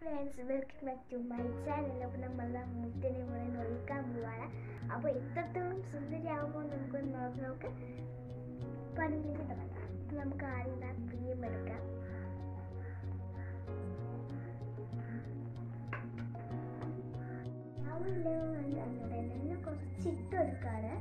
Friends welcome back to my channel അപ്പോൾ നമ്മൾ മുട്ടിനെ ഇവിടെ നോക്കാൻ പോവാണ്. അപ്പോൾ എത്രത്തോളം സുന്ദരിയാകുമ്പോൾ നമുക്ക് നോക്കി നോക്ക് പണിയിലേക്ക് തുടങ്ങാം നമുക്ക് ആദ്യം ആ ക്രീം എടുക്കാം കുറച്ച് ഇട്ട് കൊടുക്കാറ്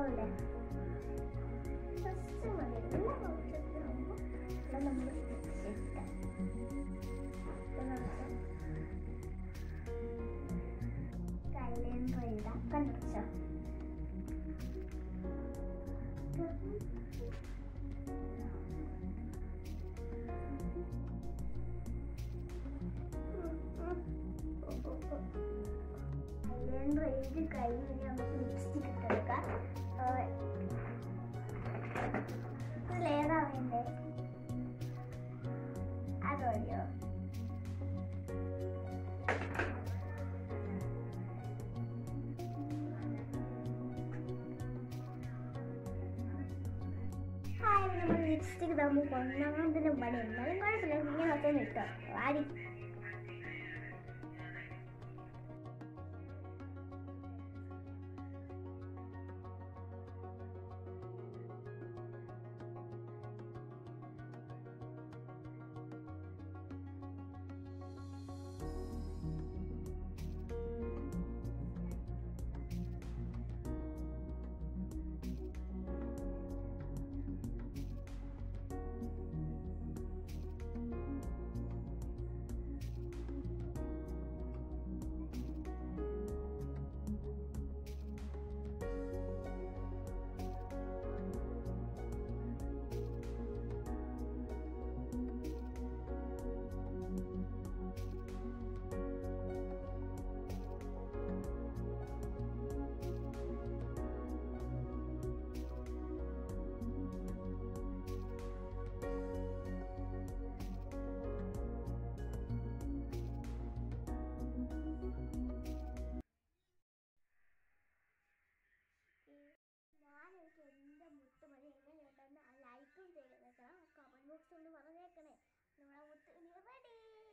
പോലെ ഫസ്റ്റ് മതി. എല്ലാ ഔഷധത്തിനാകുമ്പോൾ ഇവിടെ നമ്മൾ ഇട്ടാം കയ്യിലേന്ന് എഴുതാം കണ്ടുപിടിച്ചോ? കയ്യിലേന്ന് എഴുതി കയ്യിൽ നമുക്ക് ഹായ് നമ്മൾ ലിപ്സ്റ്റിക് തമ്മിൽ കൊണ്ടാകുന്നതിന് പണി എന്നാലും കുഴപ്പമില്ല ഇങ്ങനെ ഒക്കെ ഇട്ടോ വാടി ബോക്സിൽ ഒന്ന് പറഞ്ഞേക്കണേ നമ്മളെ മുട്ട് റെഡി